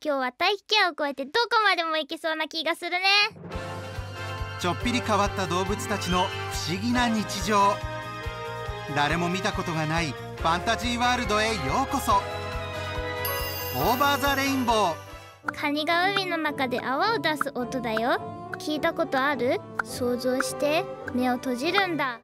今日は大気圏を越えてどこまでも行けそうな気がするね。ちょっぴり変わった動物たちの不思議な日常。誰も見たことがないファンタジーワールドへようこそ。オーバーザレインボー。カニが海の中で泡を出す音だよ。聞いたことある？想像して。目を閉じるんだ。